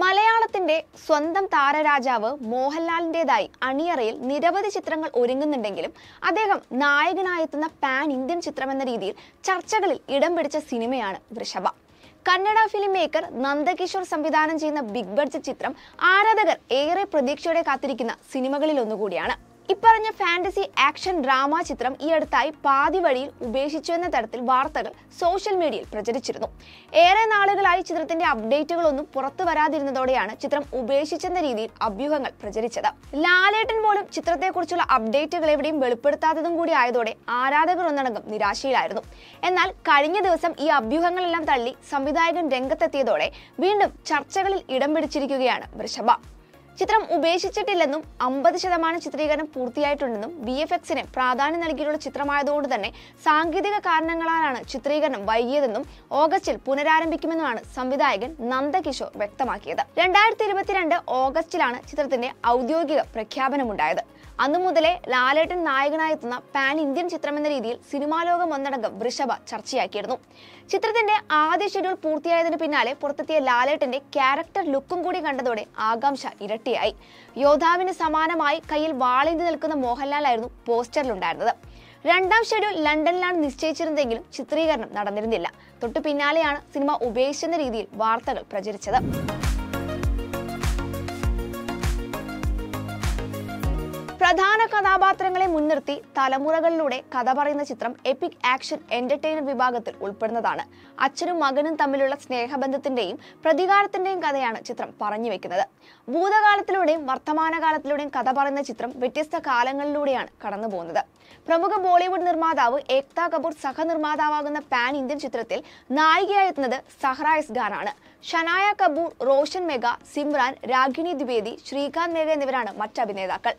മലയാളത്തിന്റെ സ്വന്തം താരരാജാവ് മോഹൻലാലിന്റെതായി അണിയറയിൽ നിരവധി ചിത്രങ്ങൾ ഒരുങ്ങുന്നുണ്ടെങ്കിലും അദ്ദേഹം നായകനായെത്തുന്ന പാൻ ഇന്ത്യൻ ചിത്രം എന്ന രീതിയിൽ ചർച്ചകളിൽ ഇടം പിടിച്ച സിനിമയാണ് വൃഷഭ. കന്നഡ ഫിലിം മേക്കർ നന്ദകിഷോർ സംവിധാനം ചെയ്യുന്ന ബിഗ് ബഡ്ജറ്റ് ചിത്രം ആരാധകർ ഏറെ പ്രതീക്ഷയോടെ കാത്തിരിക്കുന്ന സിനിമകളിൽ ഒന്നുകൂടിയാണ്. ഇപ്പറഞ്ഞ ഫാന്റസി ആക്ഷൻ ഡ്രാമ ചിത്രം ഈ അടുത്തായി പാതി വഴിയിൽ ഉപേക്ഷിച്ചു എന്ന തരത്തിൽ വാർത്തകൾ സോഷ്യൽ മീഡിയയിൽ പ്രചരിച്ചിരുന്നു. ഏറെ നാളുകളായി ചിത്രത്തിന്റെ അപ്ഡേറ്റുകളൊന്നും പുറത്തു വരാതിരുന്നതോടെയാണ് ചിത്രം ഉപേക്ഷിച്ചെന്ന രീതിയിൽ അഭ്യൂഹങ്ങൾ പ്രചരിച്ചത്. ലാലേട്ടൻ പോലും ചിത്രത്തെക്കുറിച്ചുള്ള അപ്ഡേറ്റുകൾ എവിടെയും വെളിപ്പെടുത്താത്തതും കൂടി ആയതോടെ ആരാധകർ ഒന്നടങ്കം നിരാശയിലായിരുന്നു. എന്നാൽ കഴിഞ്ഞ ദിവസം ഈ അഭ്യൂഹങ്ങളെല്ലാം തള്ളി സംവിധായകൻ രംഗത്തെത്തിയതോടെ വീണ്ടും ചർച്ചകളിൽ ഇടം പിടിച്ചിരിക്കുകയാണ് വൃഷഭ. ചിത്രം ഉപേക്ഷിച്ചിട്ടില്ലെന്നും അമ്പത് ശതമാനം ചിത്രീകരണം പൂർത്തിയായിട്ടുണ്ടെന്നും വി എഫ് എക്സിന് പ്രാധാന്യം നൽകിയിട്ടുള്ള ചിത്രമായതുകൊണ്ട് തന്നെ സാങ്കേതിക കാരണങ്ങളാലാണ് ചിത്രീകരണം വൈകിയതെന്നും ഓഗസ്റ്റിൽ പുനരാരംഭിക്കുമെന്നുമാണ് സംവിധായകൻ നന്ദകിഷോർ വ്യക്തമാക്കിയത്. രണ്ടായിരത്തി ഇരുപത്തിരണ്ട് ഓഗസ്റ്റിലാണ് ചിത്രത്തിന്റെ ഔദ്യോഗിക പ്രഖ്യാപനമുണ്ടായത്. അന്നു മുതലേ ലാലേട്ടൻ നായകനായെത്തുന്ന പാൻ ഇന്ത്യൻ ചിത്രം എന്ന രീതിയിൽ സിനിമാ ലോകം ഒന്നടങ്കം വൃഷഭ ചർച്ചയാക്കിയിരുന്നു. ചിത്രത്തിന്റെ ആദ്യ ഷെഡ്യൂൾ പൂർത്തിയായതിനു പിന്നാലെ പുറത്തെത്തിയ ലാലേട്ടന്റെ ക്യാരക്ടർ ലുക്കും കൂടി കണ്ടതോടെ ആകാംക്ഷ ഇരട്ടിയായി യോദ്ധാവിന് സമാനമായി കയ്യിൽ വാളേന്തി നിൽക്കുന്ന മോഹൻലാലായിരുന്നു പോസ്റ്ററിലുണ്ടായിരുന്നത്. രണ്ടാം ഷെഡ്യൂൾ ലണ്ടനിലാണ് നിശ്ചയിച്ചിരുന്നതെങ്കിലും ചിത്രീകരണം നടന്നിരുന്നില്ല. തൊട്ടു പിന്നാലെയാണ് സിനിമ ഉപേക്ഷിച്ചെന്ന രീതിയിൽ വാർത്തകൾ പ്രചരിച്ചത്. പ്രധാന കഥാപാത്രങ്ങളെ മുൻനിർത്തി തലമുറകളിലൂടെ കഥ പറയുന്ന ചിത്രം എപ്പിക് ആക്ഷൻ എന്റർടൈനർ വിഭാഗത്തിൽ ഉൾപ്പെടുന്നതാണ്. അച്ഛനും മകനും തമ്മിലുള്ള സ്നേഹബന്ധത്തിന്റെയും പ്രതികാരത്തിന്റെയും കഥയാണ് ചിത്രം പറഞ്ഞു വെക്കുന്നത്. ഭൂതകാലത്തിലൂടെയും വർത്തമാനകാലത്തിലൂടെയും കഥ പറയുന്ന ചിത്രം വ്യത്യസ്ത കാലങ്ങളിലൂടെയാണ് കടന്നു പോകുന്നത്. പ്രമുഖ ബോളിവുഡ് നിർമ്മാതാവ് ഏക്താ കപൂർ സഹനിർമ്മാതാവാകുന്ന പാൻ ഇന്ത്യൻ ചിത്രത്തിൽ നായികയായെത്തുന്നത് സഹ്റ എസ് ഖാനാണ്. ഷനായ കപൂർ റോഷൻ മെഗ സിമ്രാൻ രാഗിണി ദ്വിവേദി ശ്രീകാന്ത് മേഘ എന്നിവരാണ് മറ്റ് അഭിനേതാക്കൾ.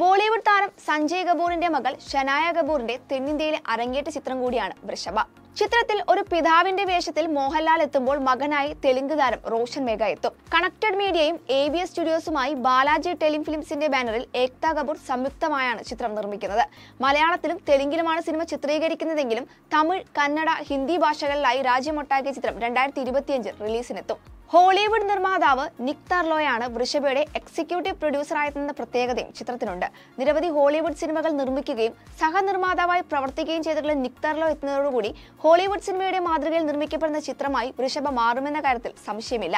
ബോളിവുഡ് താരം സഞ്ജയ് കപൂറിന്റെ മകൾ ഷനായ കപൂറിന്റെ തെന്നിന്ത്യയിലെ അരങ്ങേറ്റ ചിത്രം കൂടിയാണ് വൃഷഭ. ചിത്രത്തിൽ ഒരു പിതാവിന്റെ വേഷത്തിൽ മോഹൻലാൽ എത്തുമ്പോൾ മകനായി തെലുങ്ക് താരം റോഷൻ മേഘ എത്തും. കണക്റ്റഡ് മീഡിയയും എ ബി എസ് സ്റ്റുഡിയോസുമായി ബാലാജി ടെലിം ഫിലിംസിന്റെ ബാനറിൽ ഏക്ത കപൂർ സംയുക്തമായാണ് ചിത്രം നിർമ്മിക്കുന്നത്. മലയാളത്തിലും തെലുങ്കിലുമാണ് സിനിമ ചിത്രീകരിക്കുന്നതെങ്കിലും തമിഴ് കന്നഡ ഹിന്ദി ഭാഷകളിലായി രാജ്യമൊട്ടാക്കിയ ചിത്രം രണ്ടായിരത്തി ഇരുപത്തിയഞ്ച് റിലീസിനെത്തും. ഹോളിവുഡ് നിർമ്മാതാവ് നിക് തർലോയാണ് വൃഷഭയുടെ എക്സിക്യൂട്ടീവ് പ്രൊഡ്യൂസറായെന്ന പ്രത്യേകതയും ചിത്രത്തിനുണ്ട്. നിരവധി ഹോളിവുഡ് സിനിമകൾ നിർമ്മിക്കുകയും സഹനിർമ്മാതാവായി പ്രവർത്തിക്കുകയും ചെയ്തിട്ടുള്ള നിക് തർലോ എത്തുന്നതോടുകൂടി ഹോളിവുഡ് സിനിമയുടെ മാതൃകയിൽ നിർമ്മിക്കപ്പെടുന്ന ചിത്രമായി വൃഷഭ മാറുമെന്ന കാര്യത്തിൽ സംശയമില്ല.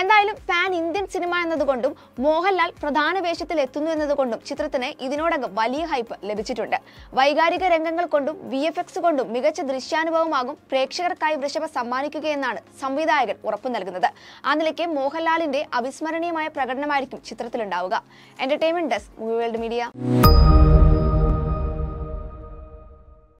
എന്തായാലും പാൻ ഇന്ത്യൻ സിനിമ എന്നതുകൊണ്ടും മോഹൻലാൽ പ്രധാന വേഷത്തിൽ എത്തുന്നു എന്നതുകൊണ്ടും ചിത്രത്തിന് ഇതിനോടകം വലിയ ഹൈപ്പ് ലഭിച്ചിട്ടുണ്ട്. വൈകാരിക രംഗങ്ങൾ കൊണ്ടും വി കൊണ്ടും മികച്ച ദൃശ്യാനുഭവമാകും പ്രേക്ഷകർക്കായി വൃഷഭ സമ്മാനിക്കുകയെന്നാണ് സംവിധായകൻ ഉറപ്പു നൽകുന്നത് ആ നിലയ്ക്ക് മോഹൻലാലിന്റെ അവിസ്മരണീയമായ പ്രകടനമായിരിക്കും ചിത്രത്തിലുണ്ടാവുക. Entertainment desk movie world media